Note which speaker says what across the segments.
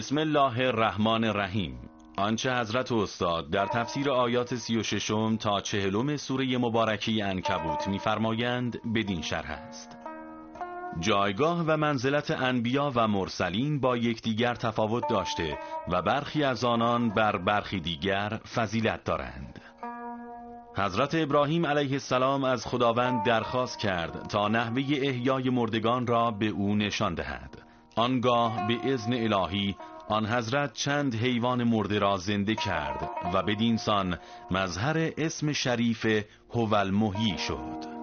Speaker 1: بسم الله الرحمن الرحیم. آنچه حضرت استاد در تفسیر آیات سی و ششم تا چهلم سوره مبارکی انکبوت میفرمایند بدین شرح است. جایگاه و منزلت انبیا و مرسلین با یکدیگر تفاوت داشته و برخی از آنان بر برخی دیگر فضیلت دارند. حضرت ابراهیم علیه السلام از خداوند درخواست کرد تا نحوه احیای مردگان را به او نشان دهد. آنگاه به اذن الهی آن حضرت چند حیوان مرده را زنده کرد و بدینسان مظهر اسم شریف هوال محیی شد.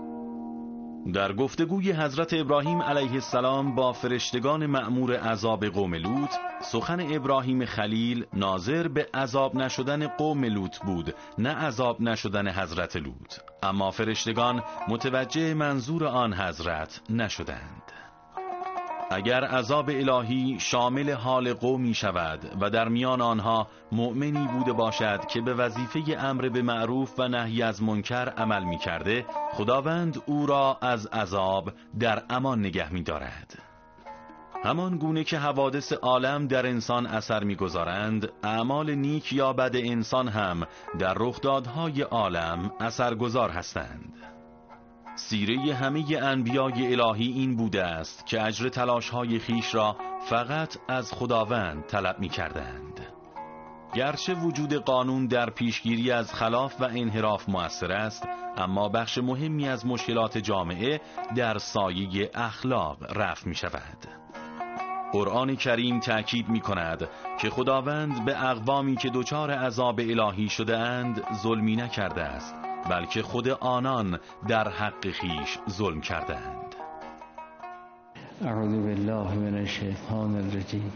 Speaker 1: در گفتگوی حضرت ابراهیم علیه السلام با فرشتگان مأمور عذاب قوم لوط سخن ابراهیم خلیل ناظر به عذاب نشدن قوم لوط بود نه عذاب نشدن حضرت لوط. اما فرشتگان متوجه منظور آن حضرت نشدند. اگر عذاب الهی شامل حال قومی شود و در میان آنها مؤمنی بوده باشد که به وظیفه امر به معروف و نهی از منکر عمل می کرده خداوند او را از عذاب در امان نگه می دارد همان گونه که حوادث عالم در انسان اثر می‌گذارند اعمال نیک یا بد انسان هم در رخدادهای عالم اثرگذار هستند. سیره همه انبیای الهی این بوده است که اجر تلاش های خیش را فقط از خداوند طلب می کردند. گرچه وجود قانون در پیشگیری از خلاف و انحراف موثر است اما بخش مهمی از مشکلات جامعه در سایه اخلاق رفع می شود قرآن کریم تأکید می کند که خداوند به اقوامی که دچار عذاب الهی شده اند ظلمی نکرده است بلکه خود آنان در حق خیش ظلم کردند.
Speaker 2: اعوذ بالله من الشیطان الرجیم.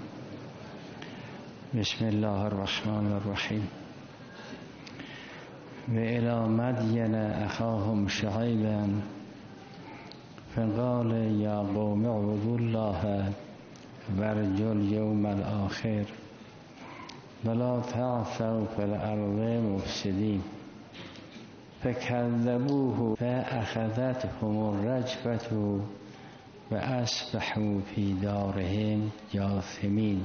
Speaker 2: بسم الله الرحمن الرحیم. و الى مدین اخاهم شعیبا فقال یا قوم اعبدوا الله ورجوا اليوم الاخر ولا تعثوا في الارض مفسدين. فكذبوه فأخذتهم الرجفة وأصبحوا في دارهم جاثمين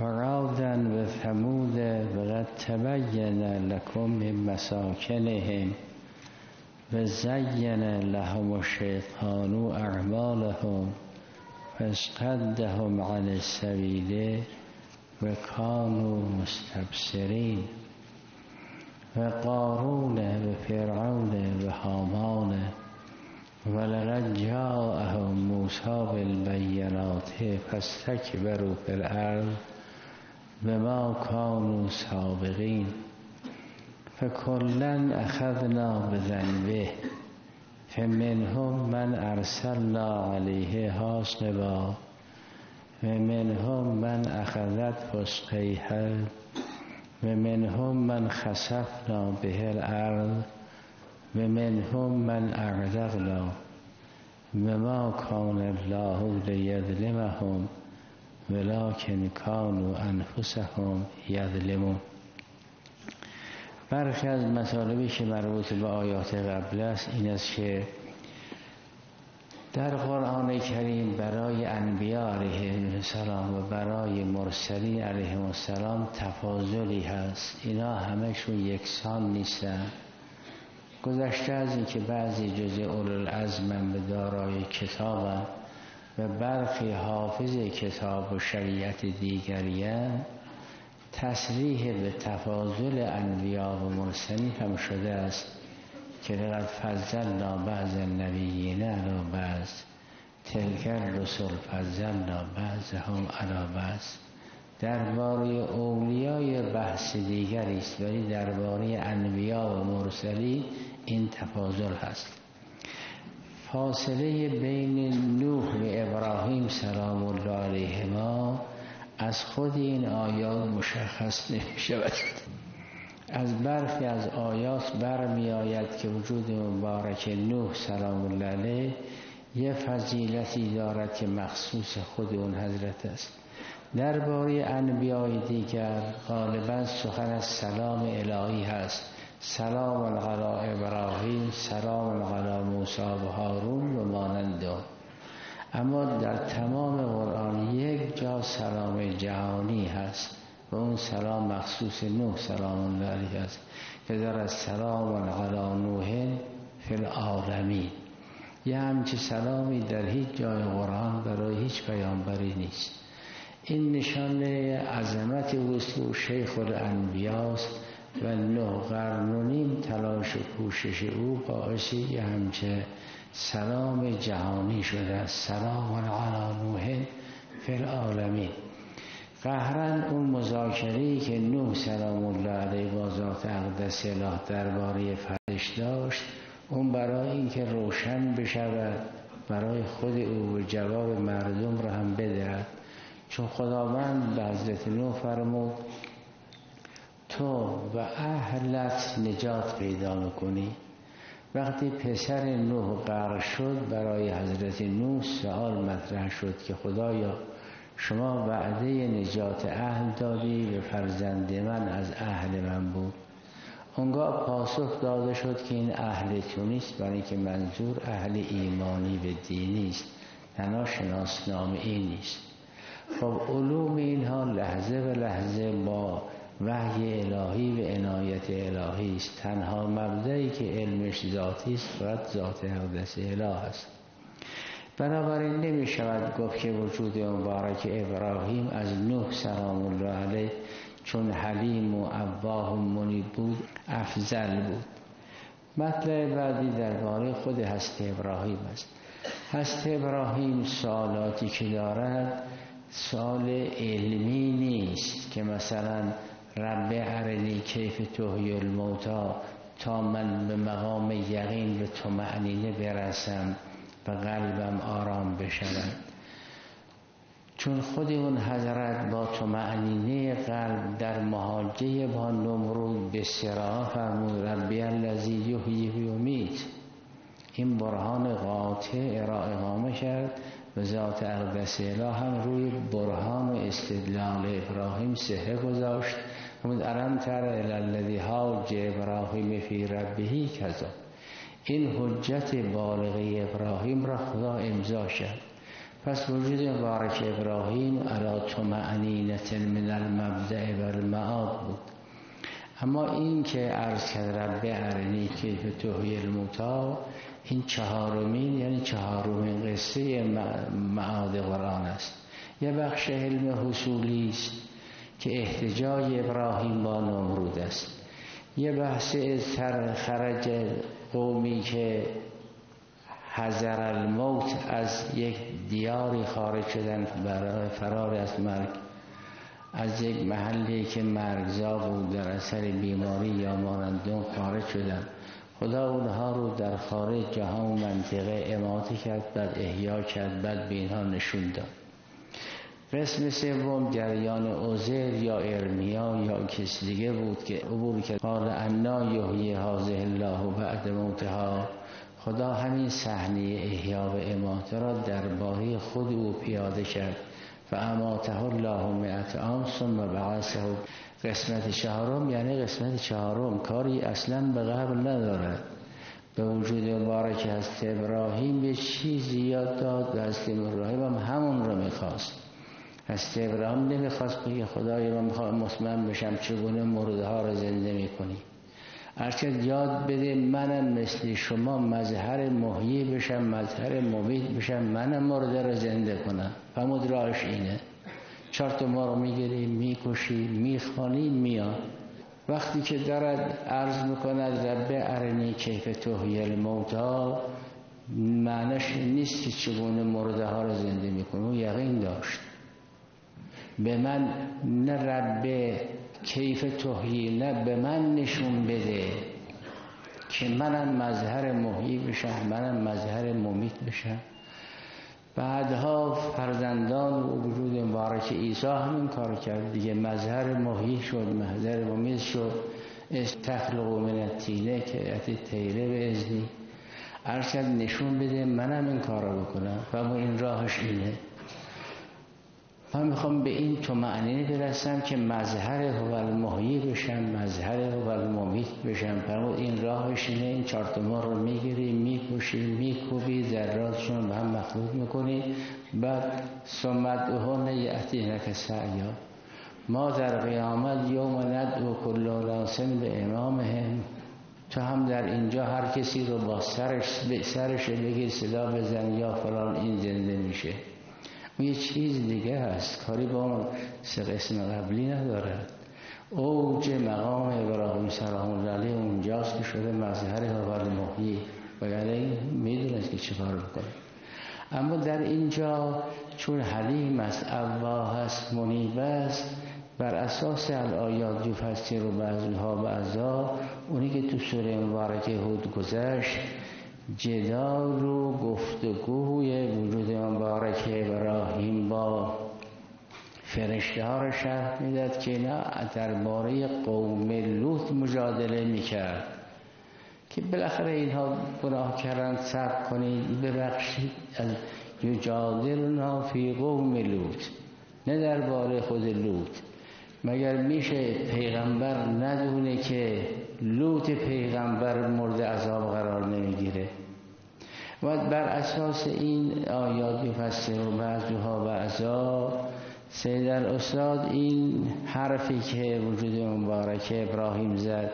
Speaker 2: وعودا وثمود وقد تبين لكم من مساكنهم وزين لهم الشيطان أعمالهم فاصطدهم عن السبيل وكانوا مستبصرين و قارون و فرعون و هامان و لقد جاءهم موسی بالبینات فاستکبروا فی الارض بما كانوا سابقین فکلا اخذنا بذنبه فمنهم من ارسلنا علیه حاصبا و منهم من اخذت فسقیه و منهم من خسفنا به الارض و منهم من اغرقنا و ما کان الله لیظلمهم ولكن كانوا انفسهم یظلمون. برخی از مطالبی که مربوط به آیات قبل است این است که در قرآن کریم برای انبیا علیه السلام و برای مرسلین علیه السلام تفاضلی هست. اینا همشون یکسان نیستن. گذشته از اینکه بعضی جزء اولوالعزم به دارای کتاب و برخی حافظ کتاب و شریعت دیگری تصریح به تفاضل انبیا و مرسلین هم شده است. که لقد فضلنا بعض النبیین علی بعض. تلک الرسل فضلنا بعضهم علی بعض. درباره اولیای بحث دیگری است ولی درباره انبیا و مرسلی این تفاضل هست. فاصله بین نوح و ابراهیم سلام الله علیهما از خود این آیات مشخص نمی شود از برخی از آیات برمی آید که وجود مبارک نوح سلام الله علیه یه فضیلتی دارد که مخصوص خود اون حضرت است. درباره انبیای دیگر غالبا سخن از سلام الهی هست. سلام علی ابراهیم سلام علی موسی و هارون و مانند اما در تمام قرآن یک جا سلام جهانی هست. و اون سلام مخصوص نوح سلام الله علیه است. که در از سلام علی نوح فی العالمین. یه همچه سلامی در هیچ جای قرآن برای هیچ پیامبری نیست. این نشانه عظمت و شیخ الانبیاست و نه قرن و نیم تلاش و کوشش او باعث یه همچه سلام جهانی شده است. سلام علی نوح فی العالمین. قهرن اون مذاکری که نوح سلام الله علیه با ذات اقدس اله درباره فرش داشت اون برای اینکه روشن بشود برای خود او و جواب مردم را هم بدهد. چون خداوند به حضرت نوح فرمود تو و اهلت نجات پیدا می‌کنی. وقتی پسر نوح غرق شد برای حضرت نوح سوال مطرح شد که خدایا شما وعده نجات اهل دادی به فرزند من از اهل من بود. اونگاه پاسخ داده شد که این اهل تو نیست برای که منظور اهل ایمانی به دینی است تنها شناسنامه این نیست. خب علوم اینها لحظه به لحظه با وحی الهی و عنایت الهی است. تنها مبدعی که علمش ذاتی است فقط ذات اقدس اله است. بنابراین نمی شود گفت که وجود مبارک ابراهیم از نوح سلام الله علیه چون حلیم و اباه و منیب بود افضل بود. مطلب بعدی درباره خود هست ابراهیم است. هست ابراهیم سالاتی که دارد سال علمی نیست که مثلا رب ارنی کیف توهی الموتا تا من به مقام یقین به تو معنینه برسم و قلبم آرام بشود. چون خود اون حضرت با تو معنینه قلب در محاجه با نمرود به سرا فرمود ربی الذی یحیی و یمیت. این برهان قاطع را اقامه کرد و ذات اقدس اله هم روی برهان و استدلال ابراهیم سهه گذاشت. فرمود ارم تر الذی حاج ابراهیم فی ربهی کذا. این حجت بالغی ابراهیم را خدا امضا کرد پس وجود مبارک ابراهیم علا تمعنینت من المبدع و المعاد بود. اما این که عرض کرد رب ارنی که توهی الموتا این چهارمین یعنی چهارمین قصه معاد قرآن است. یه بخش علم حصولی است که احتجاج ابراهیم با نمرود است. یه بحث خرج قومی که حذر الموت از یک دیاری خارج شدن برای فرار از مرگ از یک محلی که مرگزا بود در اثر بیماری یا مانندون خارج شدن. خدا اونها رو در خارج جهان و منطقه اماته کرد بعد احیا کرد بعد به اینها نشون داد. قسم سوم جریان اوزر یا ارمیا یا کسی دیگه بود که عبور کرد. قال انا یحیی هذه الله بعد موتها. خدا همین صحنه احیا و اماته را درباره خود او پیاده کرد. و اماته الله مئت عام ثم بعثه. قسمت چهارم یعنی قسمت چهارم. کاری اصلا به قبل ندارد. به وجود مبارک هست ابراهیم یه چیزی یاد داد و هست ابراهیم هم همون رو می‌خواست. هست ابراهیم نمی‌خواست بگه خدای من می‌خوام مطمئن بشم چگونه مرده ها رو زنده می‌کنی. هرچند یاد بده منم مثل شما مظهر محیی بشم مظهر ممید بشم منم مرده رو زنده کنم. فمود راهش اینه. چهار تا ما رو می‌گیری می‌کشی می‌خوانی میاد وقتی که دارد عرض می‌کند رب ارنی کیف توهی الموتا معنیش نیست که چگونه مرده ها رو زنده می‌کنه او یقین داشت. به من نه رب کیف توهی نه به من نشون بده که منم مظهر محیی بشم منم مظهر ممیت بشم. بعدها فرزندان و وجود مبارک عیسی همین کار کرد. دیگه مظهر محیی شد مظهر ممیت شد. استخلق من التینه که تیره به ازنی. ارشد نشون بده منم این کار رو بکنم و این راهش اینه. من می‌خوام به این تو معنی برسم که مظهر هو المحیی بشم مظهر هو الممیت بشم. فرمود این راهش اینه این چارتمار رو می‌گیری می‌کشی میکوبی ذراتشون به هم مخلوط می‌کنی. بعد سمت هن یعتی نک سعیا. ما در قیامت یوم ندعو کل راسم به امامهم. تو هم در اینجا هر کسی رو با سرش سرش بگیر صدا بزن یا فلان این زنده میشه. یه چیز دیگه هست. کاری با اون سه قسم قبلی نداره. اوج مقام ابراهیم سلام الله علیه اونجاست که شده مظهر حوال محیی. و یعنی می‌دونست که چه کار بکنه اما در اینجا چون حلیم است اواه است منیب است بر اساس الایات یفسر و بعضها بعضا اونی که تو سوره مبارکه هود گذشت جدال و گفتگوی وجود مبارک ابراهیم با فرشته ها رو شرح می‌داد که نه درباره قوم لوط مجادله می‌کرد که بالاخره اینها گناه کردن سب کنید ببخشید از یجادلنا فی قوم لوط نه درباره خود لوط. مگر میشه پیغمبر ندونه که لوط پیغمبر مورد عذاب قرار نمی‌گیره و بر اساس این آیات بفسر و بعضها بعضا سید استاد این حرفی که وجود مبارک ابراهیم زد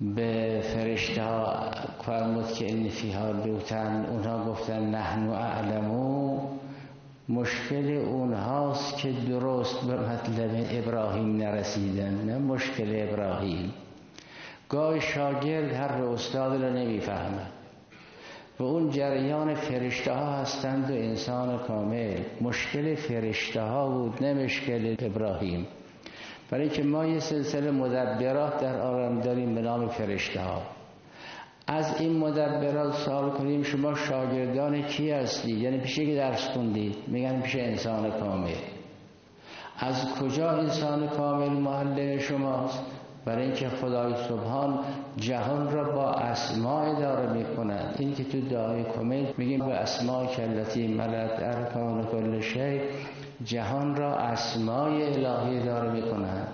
Speaker 2: به فرشته ها فرمود که این فیها لوتن اونها گفتن نحن اعلمو مشکل اونهاست که درست به مطلب ابراهیم نرسیدن نه مشکل ابراهیم. گاه شاگرد هر استاد رو نمی‌فهمد. و اون جریان فرشته ها هستند و انسان کامل. مشکل فرشته ها بود نه مشکل ابراهیم. برای که ما یه سلسله مدبرات در عالم داریم به نام فرشته ها از این مدبرات سوال کنیم شما شاگردان کی هستید؟ یعنی پیشه که درس خوندید؟ میگن پیش انسان کامل. از کجا انسان کامل معلم شماست؟ برای اینکه خدای سبحان جهان را با اسماع اداره می‌کنند این که تو دعای کمیل میگیم به اسماع کلتی ملت ارکان کل شی جهان را اسماع الهی اداره می‌کنند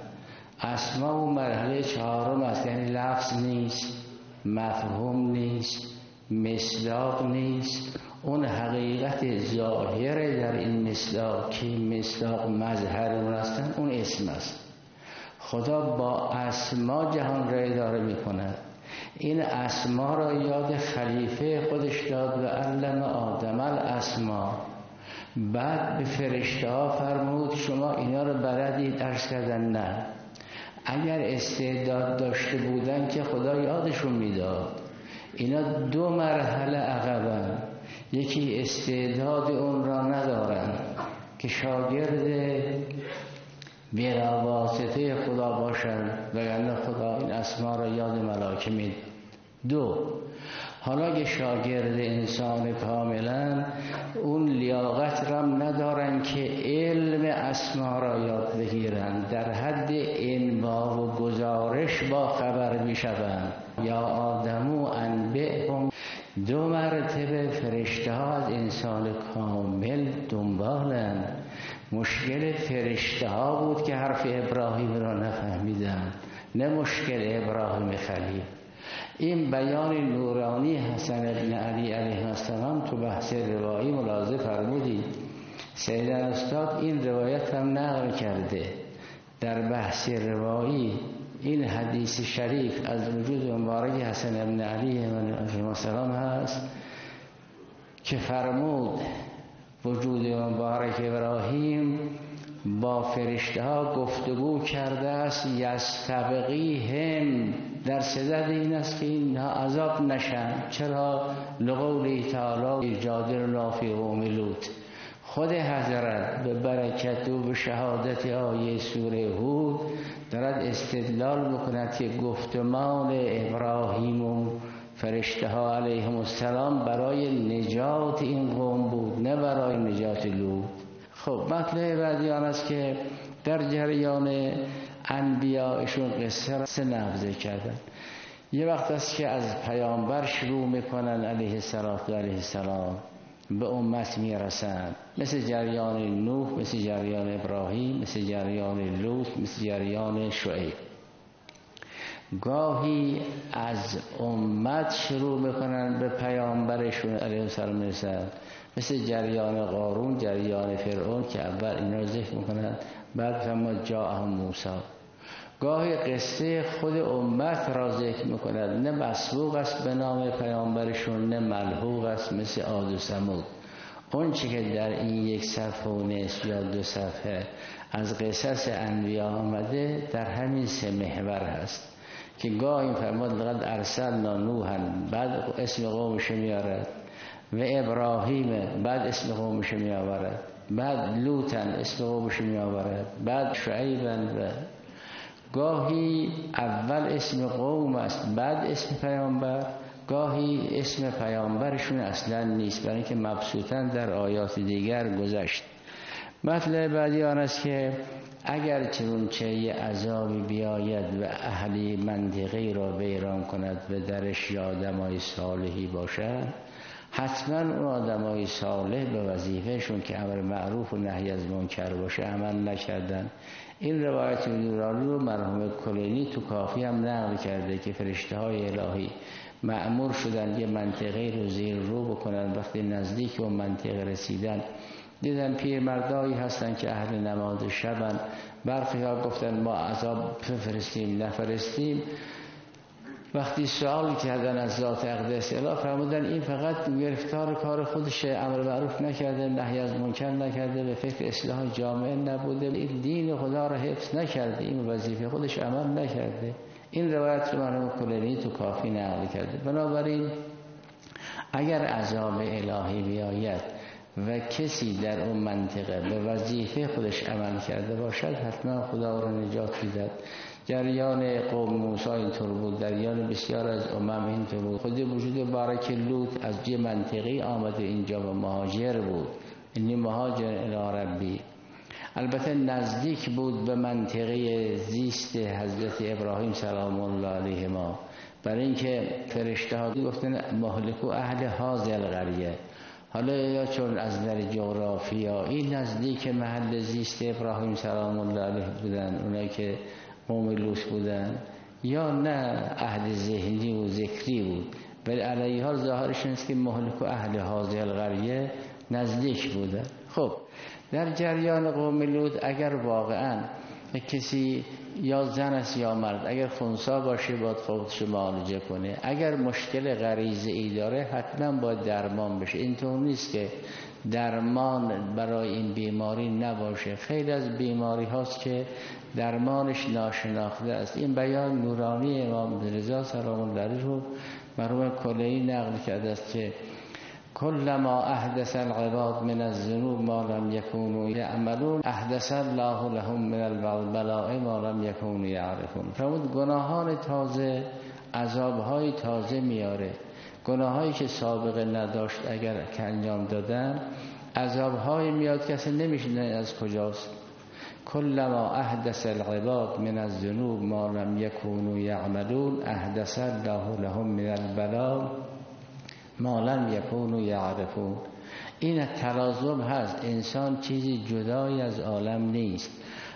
Speaker 2: اسماع و مرحله چهارم است یعنی لفظ نیست مفهوم نیست مصداق نیست. اون حقیقت ظاهر در این مصداق که مصداق مظهر اون هستن اون اسم است. خدا با اسما جهان را اداره می کند این اسما را یاد خلیفه خودش داد و علم آدم الاسما. بعد به فرشته ها فرمود شما اینا رو بلدید درس کردن نه؟ اگر استعداد داشته بودن که خدا یادشون می‌داد. اینا دو مرحله عقبن. یکی استعداد اون را ندارن که شاگرد بلا واسطه باشن وگرنه خدا این اسما را یاد ملاکه مید دو حالا که شاگرد انسان کاملا اون لیاقت را ندارن که علم اسما را یاد بگیرن در حد انبا و گزارش با خبر می شوند. یا آدمو انبعهم دو مرتبه فرشته ها از انسان کامل دنبالن مشکل فرشته ها بود که حرف ابراهیم را نفهمیدن نه مشکل ابراهیم خلیل. این بیان نورانی حسن ابن علی علیه السلام تو بحث روایی ملاحظه فرمودید. سید استاد این روایت هم نقل کرده. در بحث روایی این حدیث شریف از وجود مبارک حسن ابن علی علیه السلام هست که فرمود وجود مبارک ابراهیم با فرشته ها گفتگو کرده است یستبقی هم. در صدد این است که اینها عذاب نشن. چرا؟ لقول تعالی ایجاد لافی قوم لوط. خود حضرت به برکت و به شهادت آیه سوره هود دارد استدلال بکند که گفتمان ابراهیم و فرشته ها علیهم السلام برای نجات این قوم بود نه برای نجات لوط. خب مطلع بعدی آن است که در جریان انبیاءشون قصه سه نبذه کردن. یه وقت است که از پیامبر شروع می‌کنن علیه السلام علیه السلام به امت می‌رسند مثل جریان نوح مثل جریان ابراهیم مثل جریان لوط مثل جریان شعیب. گاهی از امت شروع می‌کنن به پیامبرشون علیه السلام می‌رسن مثل جریان قارون جریان فرعون که اول اینا رو ذکر می‌کنن بعد فما جا موسا گاهی قصه خود امت را ذکر می‌کند نه مسبوق است به نام پیامبرشون نه ملحوق است مثل آد و سمود اون چی که در این یک صفحه و نصف یا دو صفحه از قصص انبیا آمده در همین سه محور هست. که گاه این فرماد لقد ارسلنا نوحا بعد اسم قومش میارد و ابراهیم بعد اسم قومش میآورد بعد لوتن اسم قومش میآورد بعد شعیبا و گاهی اول اسم قوم است بعد اسم پیامبر. گاهی اسم پیامبرشون اصلا نیست برای اینکه مبسوطا در آیات دیگر گذشت. مطلب بعدی آن است که اگر چه یه عذابی بیاید و اهلی منطقه را بیران کند و درش یا آدمای صالحی باشد حتما اون آدمای صالح به وظیفهشون که امر معروف و نهی از منکر باشه عمل نکردن. این روایت نورانی رو مرحوم کلینی تو کافی هم نقل کرده که فرشته های الهی معمور شدن یه منطقه رو زیر رو بکنن. وقتی نزدیک اون منطقه رسیدن دیدن پیر مردایی هستن که اهل نماز شبن. برخی ها گفتن ما عذاب فرستیم نفرستیم. وقتی سوال کردن از ذات اقدس اله فرمودن این فقط گرفتار کار خودش امر معروف نکرده نهی از منکر نکرده به فکر اصلاح جامعه نبوده این دین خدا را حفظ نکرده این وظیفه خودش عمل نکرده. این روایت رو مرحوم کلینی تو کافی نقل کرده. بنابراین اگر عذاب الهی بیاید و کسی در اون منطقه به وظیفه خودش عمل کرده باشد حتما خدا را نجات می‌داد جریان قوم موسی اینطور بود. جریان بسیار از امم اینطور بود. خود وجود بارک لوط از جه منطقی آمده اینجا و مهاجر بود. اینی مهاجر الى ربی. البته نزدیک بود به منطقه زیست حضرت ابراهیم سلام الله علیه ما برای اینکه فرشته ها گفتن مهلکو اهل حاضر قریه حالا یا چون از در جغرافیایی نزدیک محل زیست ابراهیم سلام الله علیه بودن اونایی که قوم لوط بودن یا نه عهد ذهنی و ذکری بود. ولی علیه حال ظاهرش نیست که مهلک و اهل حاضر القریه نزدیک بودن خب در جریان قوم لوط اگر واقعا کسی یا زن است یا مرد اگر خونسا باشه باید خودش معالجه کنه. اگر مشکل غریزه ای داره حتما باید درمان بشه. اینطور نیست که درمان برای این بیماری نباشه. خیلی از بیماری هاست که درمانش ناشناخته است. این بیان نورانی امام رضا سلام الله رو مرحوم کلی نقل کرده است که ما احدث العباد من الذنوب ما لم يكونوا يعملون احدث الله لهم من البلاء ما لم يكونوا يعرفون. فرمود گناهان تازه عذابهای تازه میاره. گناهایی که سابقه نداشت اگر که انجام دادن عذابهای میاد کسی نمیشه از کجاست. كلما احدث العباد من الذنوب ما لم يكونوا يعملون احدث الله لهم من البلاء ما لم يكونوا يعرفون این تلازم هست. انسان چیزی جدای از عالم نیست.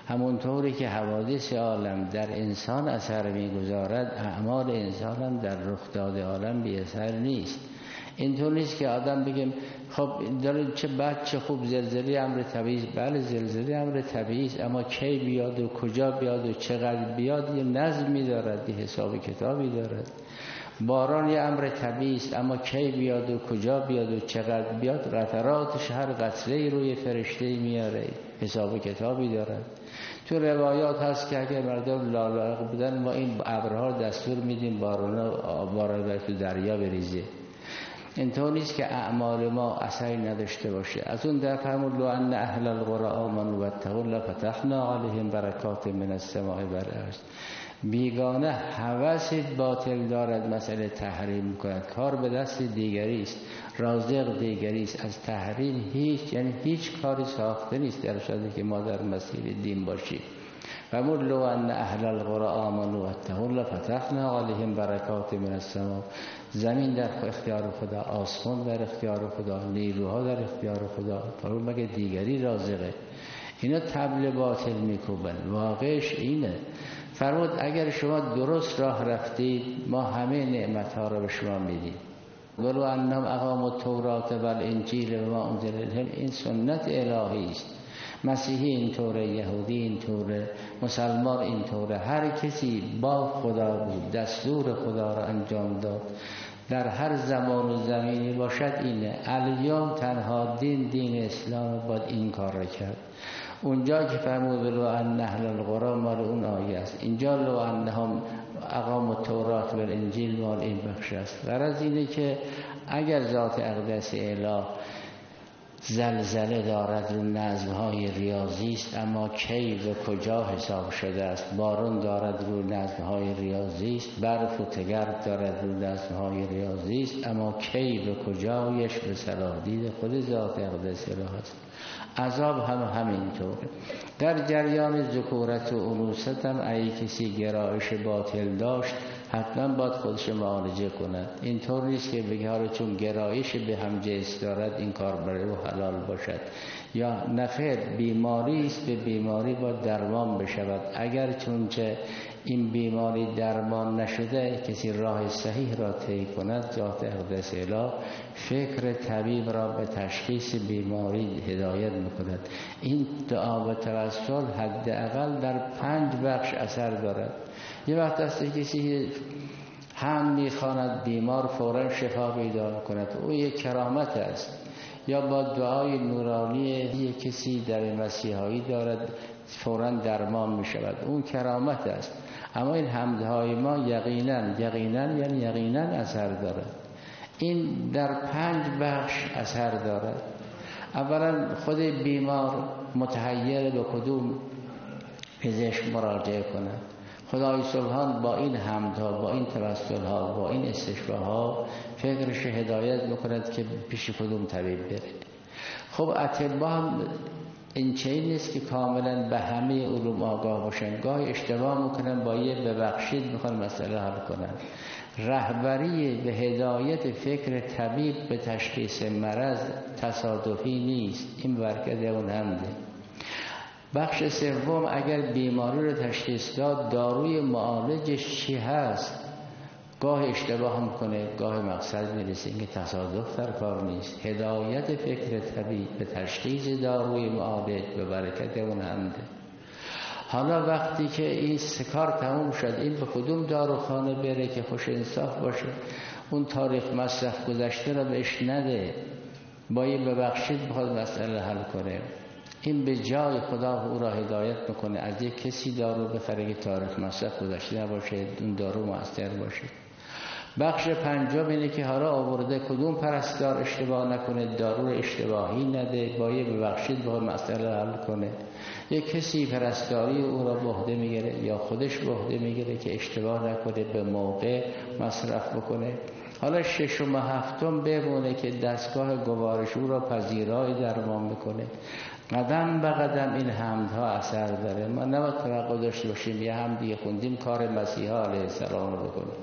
Speaker 2: همونطوری که حوادث عالم در انسان اثر می‌گذارد اعمال انسان هم در رخداد عالم بی اثر نیست. اینطور نیست که آدم بگیم خب داره چه بد چه خوب زلزله امر طبیعی بله زلزله امر طبیعی اما کی بیاد و کجا بیاد و چقدر بیاد یه نظمی دارد یه حساب کتابی دارد. باران یه امر طبیعی است اما کی بیاد و کجا بیاد و چقدر بیاد؟ قطراتش هر قطره روی فرشته میاره. حساب کتابی دارد تو روایات هست که اگر مردم لالایق بودن ما این ابرها دستور میدیم باران باران تو دریا بریزه. اینطور نیست که اعمال ما اثری نداشته باشه. از اون در فرمود لو ان اهل القرى آمنوا واتقوا لفتحنا عليهم برکات من السماء والارض. بیگانه حوث باطل دارد مسئله تحریم کند. کار به دست دیگری است. رازق دیگری است. از تحریم هیچ یعنی هیچ کاری ساخته نیست. در که ما در مسیر دین باشیم. فمود لو ان اهل القرى آمنوا واتقوا لفتحنا علیهم برکات من السماء. زمین در اختیار خدا آسمان در اختیار خدا نیروها در اختیار خدا. فرمود مگه دیگری رازقه؟ اینا تبل باطل میکوبن. واقعش اینه. فرمود اگر شما درست راه رفتید ما همه نعمت ها رو به شما میدیم. ولو انم اقام التورات و الانجیل و ما انزل این سنت الهی است. مسیحی اینطوره یهودی اینطوره مسلمان اینطوره هر کسی با خدا بود دستور خدا را انجام داد. در هر زمان و زمینی باشد اینه. الیوم تنها دین دین اسلام باید این کار را کرد. اونجا که فرمود لو ان اهل القرى مال اون آیه است. اینجا لو انهم اقام تورات و انجیل مال این بخش است. غرض اینه که اگر ذات اقدس اله زلزله دارد رو نظم های ریاضی است اما کی و کجا حساب شده است؟ بارون دارد رو نظم های ریاضی است برف و تگرد دارد رو نظم های ریاضی است اما کی و کجایش به صلاح؟ دید خود ذات اقدس است. عذاب هم همینطور. در جریان ذکورت و هم ای کسی گرایش باطل داشت حتما باید خودش معالجه کند. اینطور نیست که بگه حالا چون گرایش به هم جنس دارد این کار برای او حلال باشد. یا نخیر بیماری است به بیماری با درمان بشود. اگر چونچه این بیماری درمان نشده کسی راه صحیح را طی کند ذات اقدس اله فکر طبیب را به تشخیص بیماری هدایت می‌کند. این دعا و توسل حداقل در پنج بخش اثر دارد. یه وقت است کسی هم می‌خواند بیمار فورا شفا پیدا کند. او یک کرامت است. یا با دعای نورانی یک کسی در مسیحایی دارد فورا درمان می شود اون کرامت است. اما این حمدهای ما یقینا یقینا یعنی یقینا اثر دارد. این در پنج بخش اثر دارد. اولا خود بیمار متحیر به کدوم پزشک مراجعه کند؟ خدای سبحان با این حمدها با این ها با این استشفاها فکرش هدایت می‌کند که پیش کدوم طبیب بره. خب اطبا هم این چه نیست که کاملا به همه علوم آگاه باشن. گاهی اشتباه می‌کنن با یه ببخشید می‌خوان مسئله حل کنن. رهبری به هدایت فکر طبیب به تشخیص مرض تصادفی نیست. این برکت اون همده بخش سوم اگر بیماری رو تشخیص داد داروی معالجش چی هست؟ گاه اشتباه هم کنه گاه مقصد می‌رسه. اینکه تصادف در کار نیست. هدایت فکر طبیعی به تشخیص داروی معالج به برکت اون همده حالا وقتی که این سکار تموم شد این به کدوم داروخانه بره که خوش انصاف باشه؟ اون تاریخ مصرف گذشته را بهش نده. با یه ببخشید بخواد مسئله حل کنه. این به جای خدا او را هدایت می‌کنه از یک کسی دارو بخره که تاریخ مصرف گذشته نباشه اون دارو مؤثر باشه. بخش پنجم اینه که حالا آورده کدوم پرستار اشتباه نکنه دارو اشتباهی نده با یه ببخشید با مسئله حل کنه. یک کسی پرستاری او را بهده می‌گیره یا خودش بهده می‌گیره که اشتباه نکنه به موقع مصرف بکنه. حالا ششم و هفتم بمونه که دستگاه گوارش او را پذیرای درمان می‌کنه. قدم به قدم این حمدها اثر داره. ما نباید توقع داشته باشیم یه حمدی خوندیم کار مسیحا علیه السلام رو بکنیم.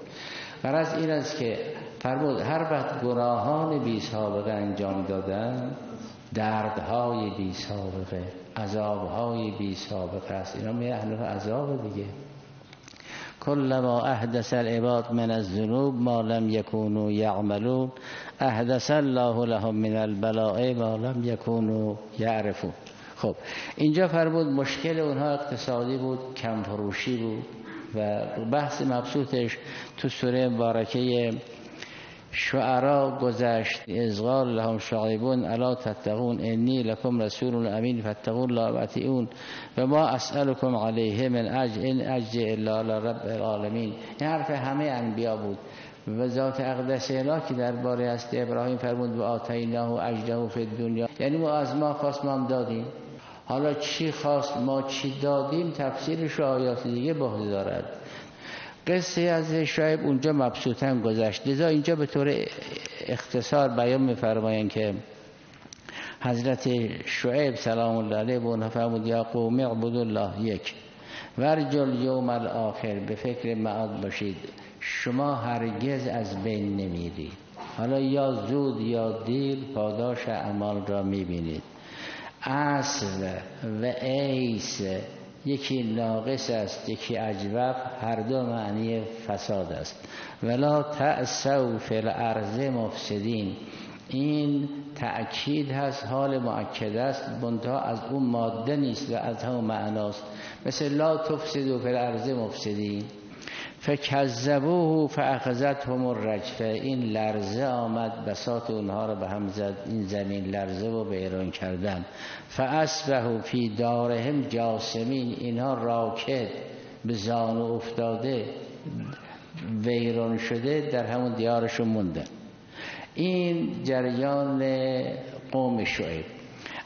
Speaker 2: از این است که فرمود هر وقت گناهان بی سابقه انجام دادن دردهای بی سابقه عذابهای بی سابقه است. اینا می اهل عذاب دیگه. ما احدث العباد من الذنوب ما لم يكونوا يعملون احدث الله لهم من البلاء ما لم يكونوا يعرفون. خب اینجا فرمود مشکل اونها اقتصادی بود کم فروشی بود و بحث مبسوطش تو سوره مبارکه شعرا گذشت. ازغال لهم شعیبون الا تتقون انی لکم رسول امین فتقون لا اون و ما اسألكم علیه من اجر این اجر الا لرب العالمین. این حرف همه انبیا بود. و ذات اقدس اله که درباره است ابراهیم فرمود و آتیناه و اجده فی دنیا یعنی ما از ما خواست ما دادیم. حالا چی خواست ما چی دادیم تفسیرش آیات دیگه بحث دارد. قصه از شعیب اونجا مبسوطا گذشت. لذا اینجا به طور اختصار بیان میفرمایند که حضرت شعیب سلام الله علیه به اونها فرمود یا قوم الله. یک. ورجل یوم الاخر به فکر معاد باشید. شما هرگز از بین نمیرید. حالا یا زود یا دیر پاداش اعمال را می‌بینید. اصل و ایس یکی ناقص است یکی اجوب هر دو معنی فساد است. ولا تأسو فی الارض مفسدین. این تأکید هست حال معکد است منتها از اون ماده نیست و از هم معناست. مثل لا تفسدو فی الارض مفسدین. فکذبوه فاخذتهم الرجفه این لرزه آمد بساط اونها رو به هم زد این زمین لرزه و بیرون کردن. فاسبهو فی دارهم جاسمین اینها راکد به زانو افتاده ویران شده در همون دیارشون مونده این جریان قوم شعیب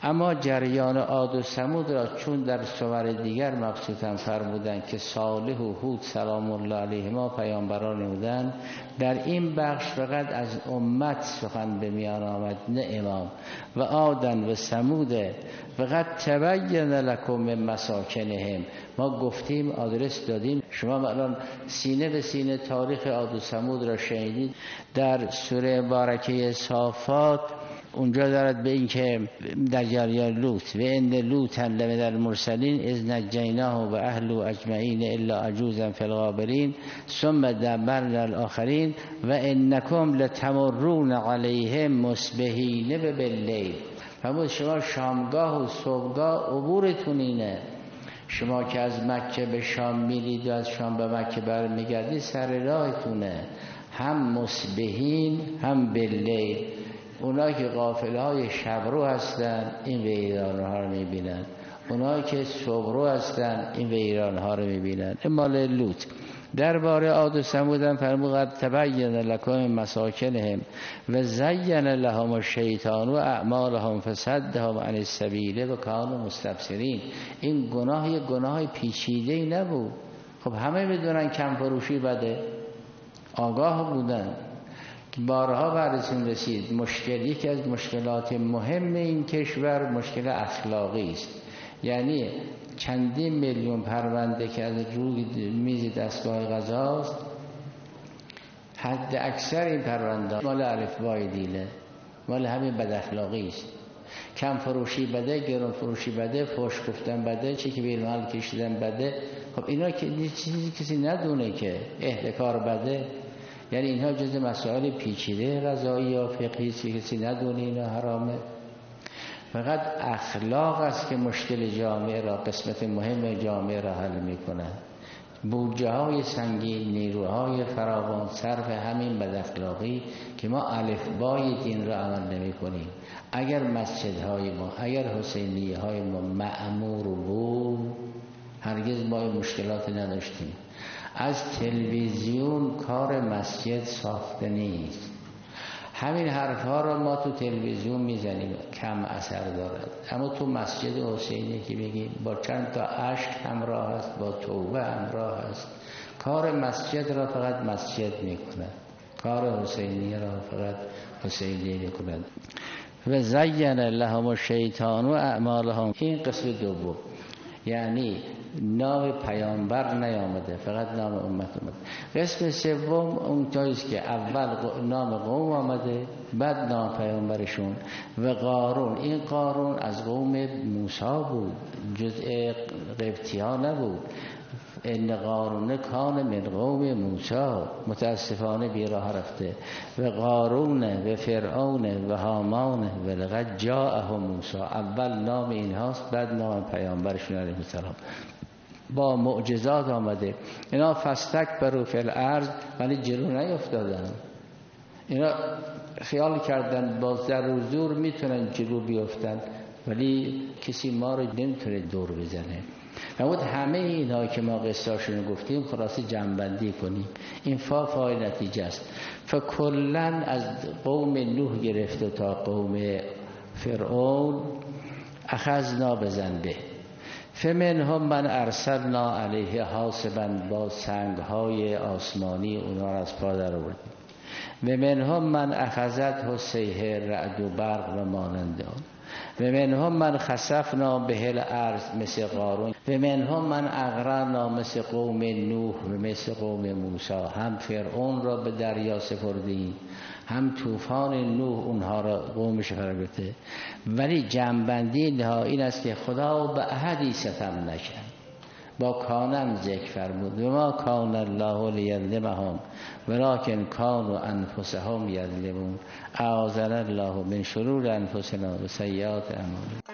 Speaker 2: اما جریان عاد و سمود را چون در سور دیگر مقصودا فرمودن که صالح و هود سلام الله علیهما پیامبران بودند در این بخش فقط از امت سخن به میان آمد نه امام. و آدن و سمود فقط تبین لکم مساکنهم. ما گفتیم آدرس دادیم. شما الان سینه به سینه تاریخ عاد و سمود را شنیدید. در سوره بارکه صافات اونجا دارد به اینکه در جریان لوط. و ان لم در مرسلین از نجیناه و اهل و اجمعین الا عجوزا فی الغابرین ثم دبرنا الاخرین و انکم لتمرون علیهم مسبهین به باللیل. فرمود شما شامگاه و صبحگاه عبورتون اینه. شما که از مکه به شام میرید و از شام به مکه برمیگردید سر راهتونه. هم مسبهین هم باللیل. اونایی که قافله های شبرو هستن این ویران ها رو می‌بینن. اونایی که صبرو هستن این ویران ها رو می‌بینن. مال لوت درباره عاد و سمودن فرمود قد تبین لکم مساکنهم و زین لهم الشیطان و اعمالهم فصدهم عن السبیل و کانوا مستبصرین. این گناه یه گناه پیچیده نبود. خب همه می‌دونن کم فروشی بده. آگاه بودن. بارها براتون رسید. مشکل یکی از مشکلات مهم این کشور مشکل اخلاقی است. یعنی چندین میلیون پرونده که از روی میز دستگاه غذاست حد اکثر این پرونده مال الفبای دیله مال همین بد اخلاقی است. کم فروشی بده گرون فروشی بده فوش گفتن بده چی که بیرمال کشیدن بده. خب اینا که چیزی کسی ندونه که احتکار بده. یعنی اینها جز مسائل پیچیده غذایی یا فقهی کسی ندونه اینا حرامه. فقط اخلاق است که مشکل جامعه را قسمت مهم جامعه را حل می‌کنه. بودجه های سنگین نیروهای فراوان صرف همین بد اخلاقی که ما الفبای دین را عمل نمی کنیم اگر مسجد های ما اگر حسینی های ما معمور بود هرگز ما مشکلات نداشتیم. از تلویزیون کار مسجد ساخته نیست. همین حرف ها را ما تو تلویزیون می‌زنیم کم اثر دارد اما تو مسجد حسینی که بگیم با چند تا عشق همراه است با توبه همراه است. کار مسجد را فقط مسجد می‌کنه کار حسینی را فقط حسینی می‌کند. و زین لهم و شیطان و اعمالهم. این قسم دوم. یعنی نام پیامبر نیامده فقط نام امت اومده. قسم سوم اون است که اول نام قوم آمده بعد نام پیامبرشون و قارون. این قارون از قوم موسی بود جزء قبطی ها نبود. ان قارون کان من قوم موسی متاسفانه بیراه رفته. و قارون و فرعون و هامان و لقد جاءهم موسی. اول نام اینهاست بعد نام پیامبرشون علیه السلام. با معجزات آمده. اینا فستک برو فل ارز ولی جلو نیفتادن اینا خیال کردن با در و زور می‌تونن جلو بیفتن ولی کسی ما رو نمی‌تونه دور بزنه. نمود همه اینها که ما قصاشون گفتیم خلاصی جنبندی کنیم. این فا فای نتیجه است. فکلن از قوم نوح گرفته تا قوم فرعون اخذنا بزنده. فمن هم من ارسلنا علیه حاسبا با سنگ های آسمانی اونا را از پا در و منهم من اخذت حسیه رعد و برق و مانند و منهم من خسفنا به الارض مثل قارون. و منهم من اغرقنا مثل قوم نوح و مثل قوم موسی. هم فرعون را به دریا سپردیم هم طوفان نوح اونها را قومش فرگته ولی جنبندی اینها این است که خدا به احدی ستم نکرد. با کانم ذکر فرمود. و ما کان الله لیظلمهم ولکن کانوا انفسهم یظلمون. اعاذنا الله من شرور انفسنا و سیئات اعمالنا.